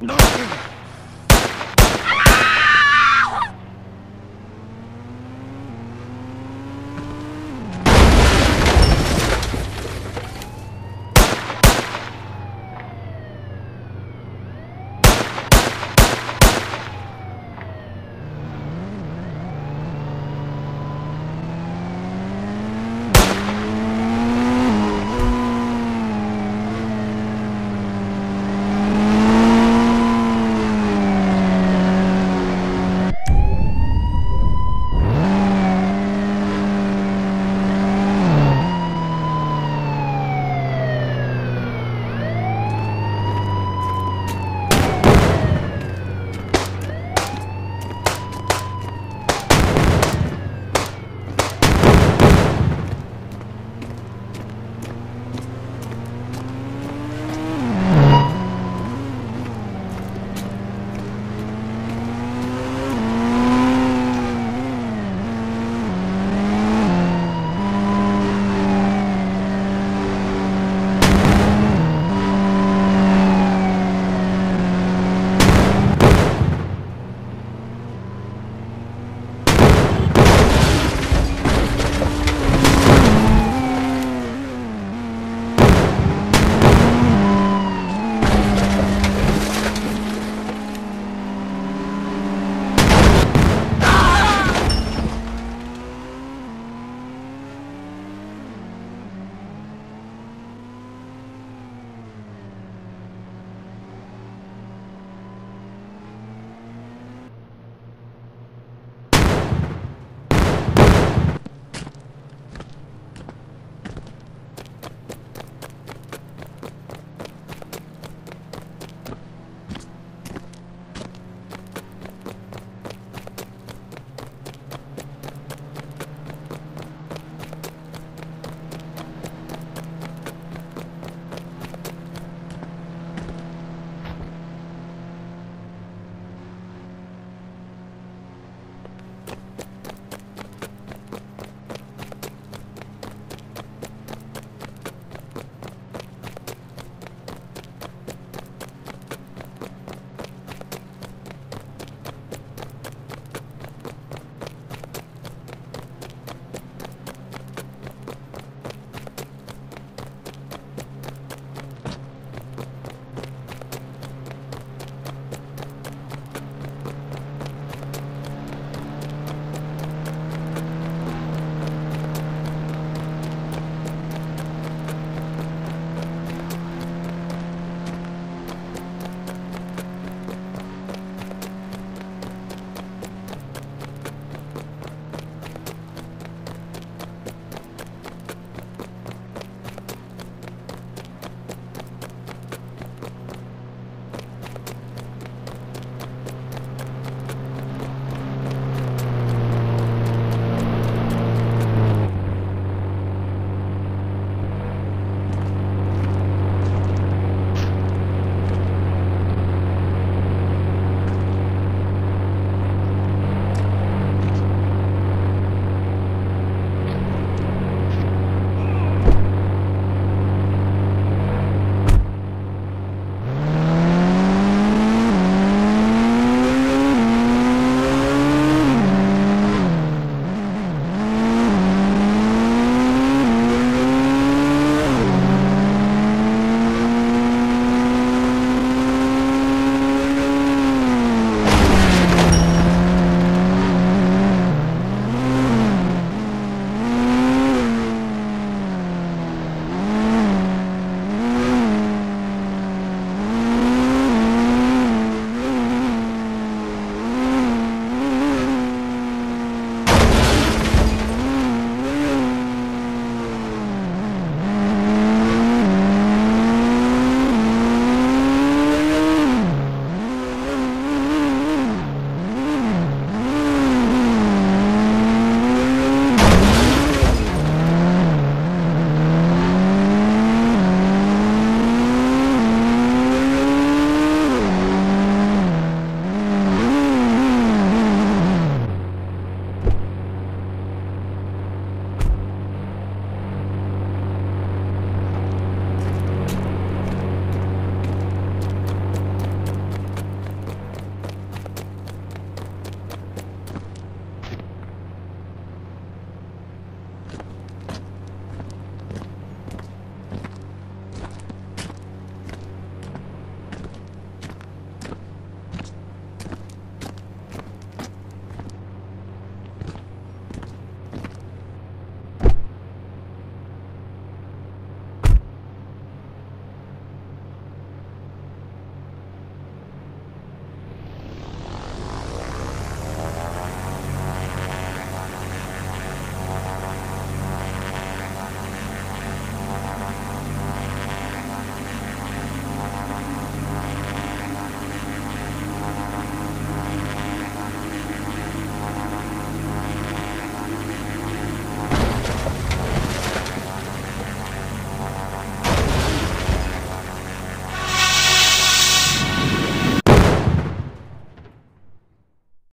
No!